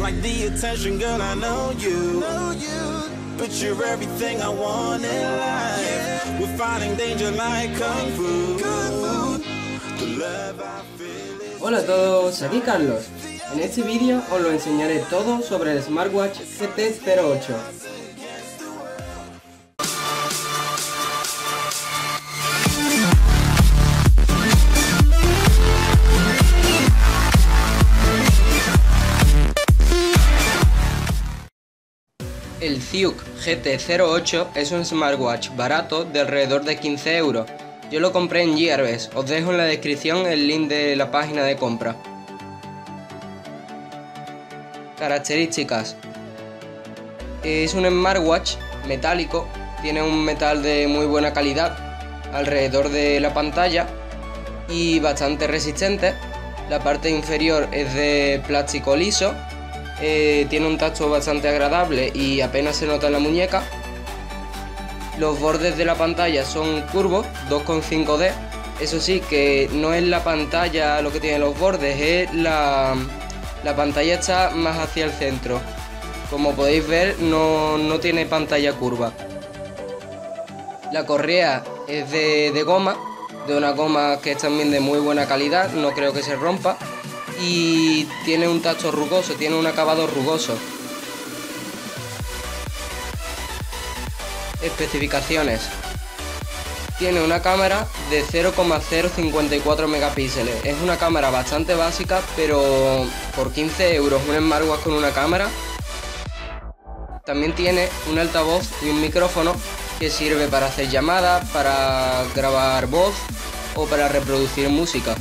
Like the attention, girl, I know you. But you're everything I want in life. We're fighting danger like Kung Fu. The love I feel is. Hola a todos, aquí Carlos. En este vídeo os lo enseñaré todo sobre el Smartwatch GT08. El Ziuk GT08 es un smartwatch barato de alrededor de 15 euros. Yo lo compré en Gearbest, os dejo en la descripción el link de la página de compra. Características. Es un smartwatch metálico, tiene un metal de muy buena calidad alrededor de la pantalla y bastante resistente. La parte inferior es de plástico liso eh, tiene un tacto bastante agradable y apenas se nota en la muñeca. Los bordes de la pantalla son curvos, 2,5D. Eso sí, que no es la pantalla lo que tiene los bordes, es la, la pantalla está más hacia el centro. Como podéis ver, no, no tiene pantalla curva. La correa es de, de goma, de una goma que es también de muy buena calidad, no creo que se rompa y tiene un tacto rugoso, tiene un acabado rugoso. Especificaciones. Tiene una cámara de 0,054 megapíxeles. Es una cámara bastante básica, pero por 15 euros un smartwatch con una cámara. También tiene un altavoz y un micrófono que sirve para hacer llamadas, para grabar voz o para reproducir música.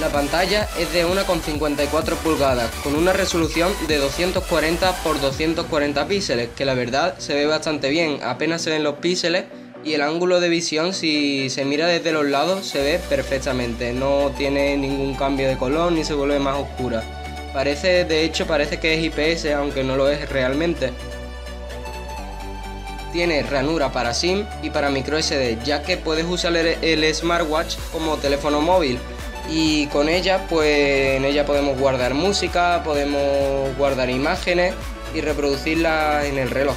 La pantalla es de 1,54 pulgadas, con una resolución de 240 x 240 píxeles, que la verdad se ve bastante bien, apenas se ven los píxeles y el ángulo de visión si se mira desde los lados se ve perfectamente, no tiene ningún cambio de color ni se vuelve más oscura. Parece, de hecho parece que es IPS, aunque no lo es realmente. Tiene ranura para SIM y para microSD, ya que puedes usar el smartwatch como teléfono móvil y con ella pues en ella podemos guardar música, podemos guardar imágenes y reproducirlas en el reloj.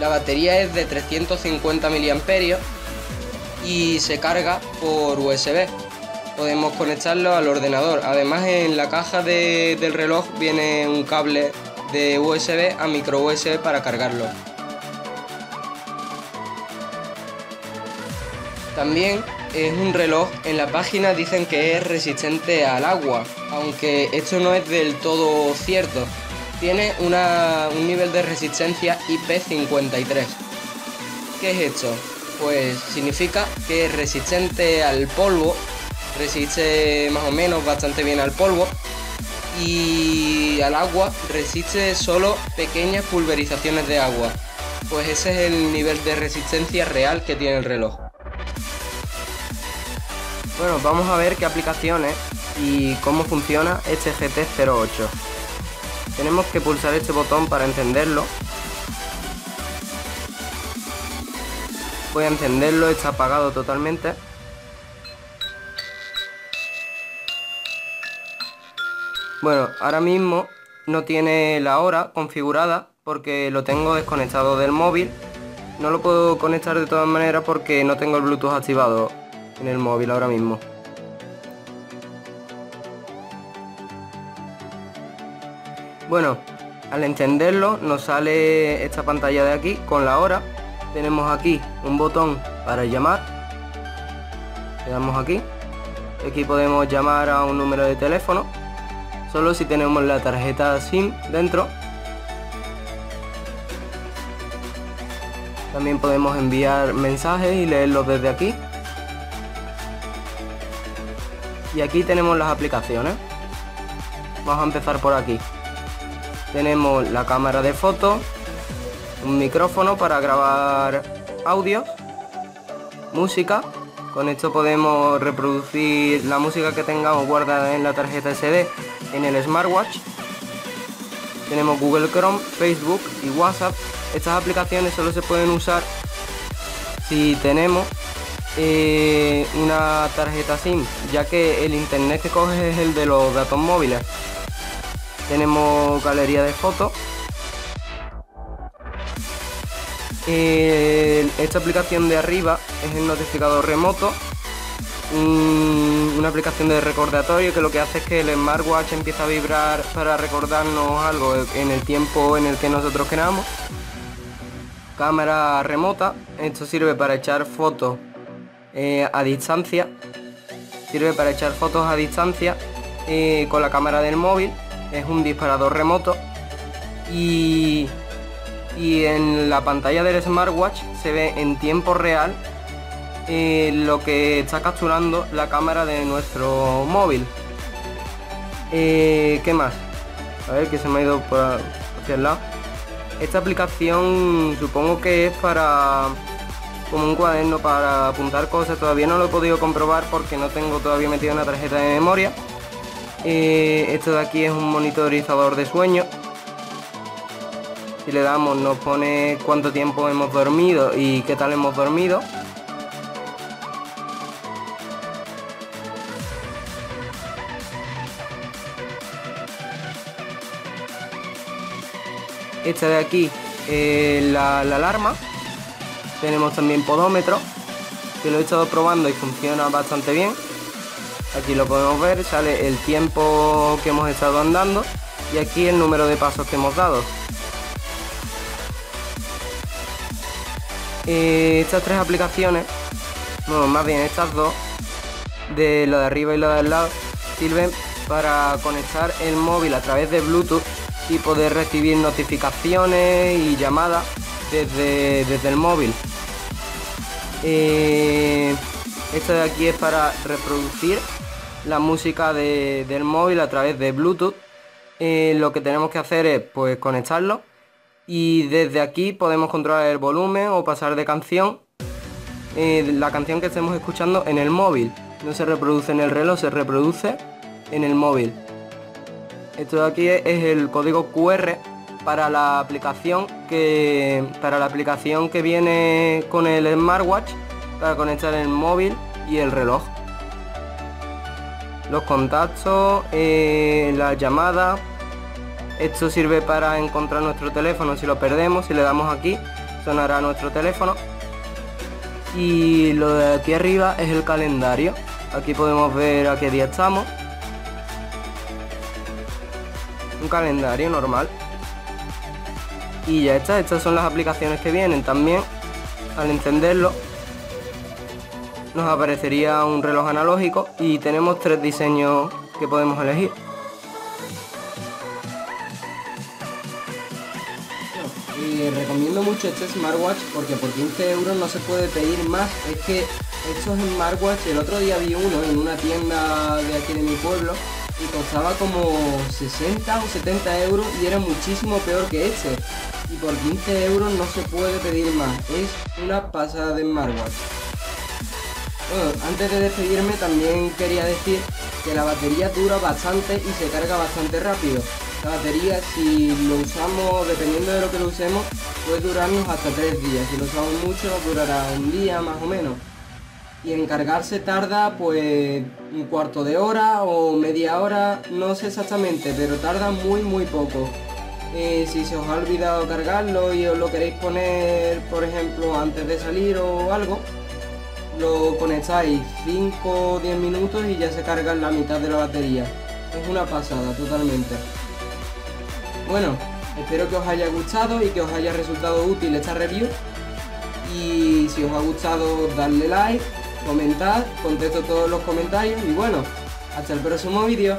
La batería es de 350 mAh y se carga por USB. Podemos conectarlo al ordenador. Además en la caja del reloj viene un cable de USB a micro USB para cargarlo. También es un reloj, en la página dicen que es resistente al agua, aunque esto no es del todo cierto. Tiene un nivel de resistencia IP53. ¿Qué es esto? Pues significa que es resistente al polvo, resiste más o menos bastante bien al polvo y al agua resiste solo pequeñas pulverizaciones de agua. Pues ese es el nivel de resistencia real que tiene el reloj. Bueno, vamos a ver qué aplicaciones y cómo funciona este GT08. Tenemos que pulsar este botón para encenderlo. Voy a encenderlo, está apagado totalmente. Bueno, ahora mismo no tiene la hora configurada porque lo tengo desconectado del móvil. No lo puedo conectar de todas maneras porque no tengo el Bluetooth activado en el móvil ahora mismo. Bueno, al encenderlo nos sale esta pantalla de aquí con la hora. Tenemos aquí un botón para llamar. Le damos aquí. Aquí podemos llamar a un número de teléfono. Solo si tenemos la tarjeta SIM dentro. También podemos enviar mensajes y leerlos desde aquí. Y aquí tenemos las aplicaciones. Vamos a empezar por aquí. Tenemos la cámara de fotos un micrófono para grabar audio música. Con esto podemos reproducir la música que tengamos guardada en la tarjeta SD en el smartwatch. Tenemos Google Chrome, Facebook y WhatsApp. Estas aplicaciones solo se pueden usar si tenemos eh, una tarjeta SIM, ya que el internet que coge es el de los datos móviles. Tenemos galería de fotos. Esta aplicación de arriba es el notificador remoto, una aplicación de recordatorio que lo que hace es que el smartwatch empieza a vibrar para recordarnos algo en el tiempo en el que nosotros queramos. Cámara remota, esto sirve para echar fotos eh, a distancia. Sirve para echar fotos a distancia eh, con la cámara del móvil. Es un disparador remoto. Y, y en la pantalla del smartwatch se ve en tiempo real eh, lo que está capturando la cámara de nuestro móvil. ¿Qué más? A ver que se me ha ido por hacia el lado. Esta aplicación supongo que es para como un cuaderno para apuntar cosas. Todavía no lo he podido comprobar porque no tengo todavía metido una tarjeta de memoria. Eh, esto de aquí es un monitorizador de sueño. Si le damos nos pone cuánto tiempo hemos dormido y qué tal hemos dormido. Esta de aquí, eh, la alarma, tenemos también podómetro, que lo he estado probando y funciona bastante bien. Aquí lo podemos ver, sale el tiempo que hemos estado andando y aquí el número de pasos que hemos dado. Eh, estas tres aplicaciones, bueno, más bien estas dos, de lo de arriba y lo de al lado, sirven para conectar el móvil a través de Bluetooth y poder recibir notificaciones y llamadas desde, desde el móvil. Eh, esto de aquí es para reproducir la música del móvil a través de Bluetooth. Eh, lo que tenemos que hacer es pues conectarlo y desde aquí podemos controlar el volumen o pasar de canción eh, la canción que estemos escuchando en el móvil. No se reproduce en el reloj, se reproduce en el móvil. Esto de aquí es el código QR para la aplicación que para la aplicación que viene con el smartwatch para conectar el móvil y el reloj. Los contactos eh, las llamadas esto sirve para encontrar nuestro teléfono. Si lo perdemos si le damos aquí sonará nuestro teléfono. Y lo de aquí arriba es el calendario. Aquí podemos ver a qué día estamos. Un calendario normal y ya está, estas son las aplicaciones que vienen también. Al encenderlo nos aparecería un reloj analógico y tenemos tres diseños que podemos elegir. Y recomiendo mucho este smartwatch porque por 15 euros no se puede pedir más. Es que estos smartwatch el otro día vi uno en una tienda de aquí de mi pueblo y costaba como 60 o 70 euros y era muchísimo peor que este y por 15 euros no se puede pedir más. Es una pasada de smartwatch. Bueno, antes de despedirme también quería decir que la batería dura bastante y se carga bastante rápido. La batería si lo usamos, dependiendo de lo que lo usemos, puede durarnos hasta 3 días. Si lo usamos mucho durará un día más o menos. Y en cargarse tarda pues un cuarto de hora o media hora, no sé exactamente, pero tarda muy muy poco. Eh, si se os ha olvidado cargarlo y os lo queréis poner, por ejemplo, antes de salir o algo, lo conectáis 5 o 10 minutos y ya se carga la mitad de la batería. Es una pasada totalmente. Bueno, espero que os haya gustado y que os haya resultado útil esta review. Y si os ha gustado, darle like, comentar, contesto todos los comentarios y bueno, hasta el próximo vídeo.